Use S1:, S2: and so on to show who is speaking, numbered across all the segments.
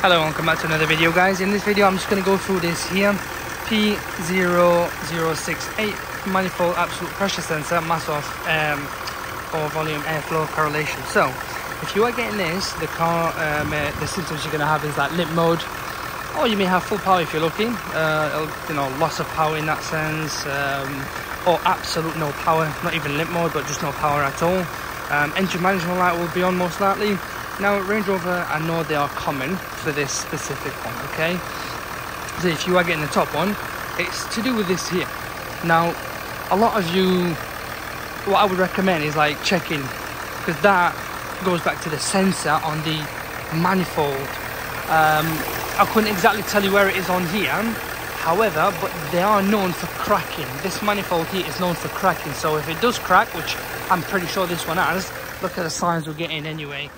S1: Hello, and welcome back to another video guys. In this video I'm just going to go through this here P006A manifold absolute pressure sensor mass off um, or volume airflow correlation. So if you are getting this, the car, um, uh, the symptoms you're going to have is like limp mode or you may have full power if you're lucky, uh, you know, loss of power in that sense um, or absolute no power, not even limp mode but just no power at all. Um, engine management light will be on most likely now Range Rover, I know they are common for this specific one, okay? So if you are getting the top one, it's to do with this here. Now, a lot of you, what I would recommend is like checking, because that goes back to the sensor on the manifold. Um, I couldn't exactly tell you where it is on here, however, but they are known for cracking. This manifold here is known for cracking, so if it does crack, which I'm pretty sure this one has, look at the signs we're getting anyway.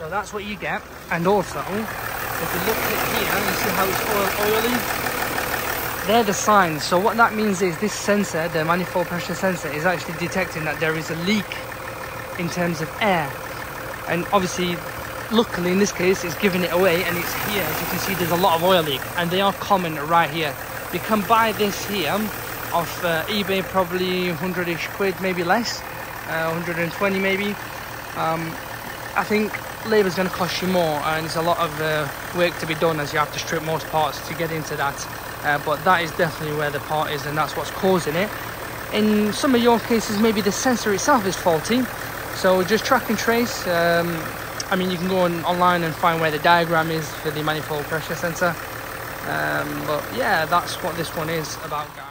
S1: So that's what you get. And also, if you look at here, you see how it's oil oily? They're the signs. So what that means is this sensor, the manifold pressure sensor, is actually detecting that there is a leak in terms of air. And obviously, luckily in this case, it's giving it away and it's here. As you can see, there's a lot of oil leak and they are common right here. You can buy this here off uh, eBay, probably 100-ish quid, maybe less, uh, 120 maybe. Um, I think labour is going to cost you more and it's a lot of uh, work to be done as you have to strip most parts to get into that. Uh, but that is definitely where the part is and that's what's causing it. In some of your cases maybe the sensor itself is faulty so just track and trace um, I mean you can go on, online and find where the diagram is for the manifold pressure sensor. Um, but yeah that's what this one is about guys